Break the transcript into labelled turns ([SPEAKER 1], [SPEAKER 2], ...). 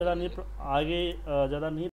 [SPEAKER 1] ज़्यादा नहीं आगे ज़्यादा नहीं